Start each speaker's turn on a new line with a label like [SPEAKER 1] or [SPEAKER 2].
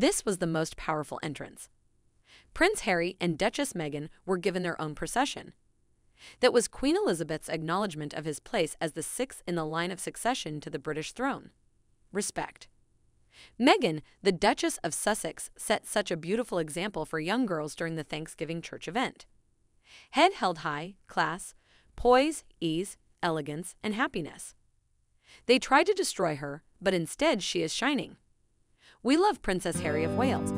[SPEAKER 1] This was the most powerful entrance. Prince Harry and Duchess Meghan were given their own procession. That was Queen Elizabeth's acknowledgement of his place as the sixth in the line of succession to the British throne. Respect. Meghan, the Duchess of Sussex, set such a beautiful example for young girls during the Thanksgiving church event. Head held high, class, poise, ease, elegance, and happiness. They tried to destroy her, but instead she is shining. We love Princess Harry of Wales.